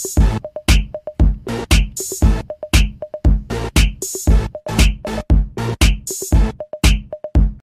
Bye.